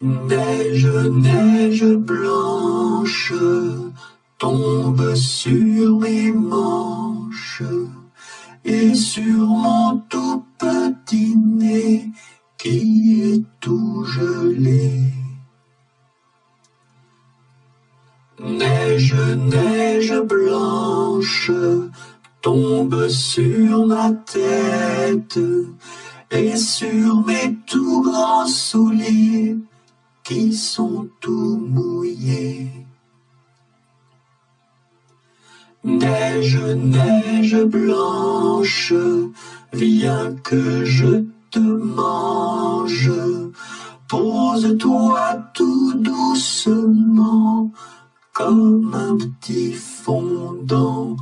Neige, neige blanche tombe sur mes manches et sur mon tout petit nez qui est tout gelé. Neige, neige blanche tombe sur ma tête et sur mes tout grands souliers sont tout mouillés. Neige, neige blanche, viens que je te mange. Pose-toi tout doucement comme un petit fondant.